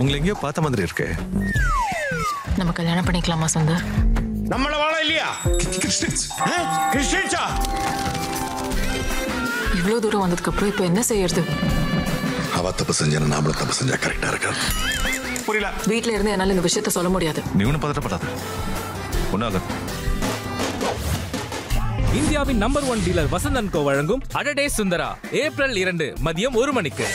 உங்களை எங்கேயோ பார்த்த மாதிரி இருக்கு. நம்ம கல்யாணம் பண்ணிக்கலாமா சுந்தர்? நம்மள வாழ இல்லையா? கிறிஸ்டின்ஸா. இவ்வளவு தூரம் வந்ததுக்கு அப்புறம் இப்ப என்ன செய்யறது? அவ தப்பு செஞ்சா நாமளும் தப்பு செஞ்சா கரெக்டா இருக்கா புரியல. வீட்ல இருந்து என்னால இந்த விஷயத்த சொல்ல முடியாது. நீ ஒன்னும் பதட்டப்படாத. ஒன்றாக இந்தியாவின் number one dealer Vasanthan co வழங்கும் அடடே சுந்தரா ஏப்ரல் இரண்டு மதியம் ஒரு மணிக்கு.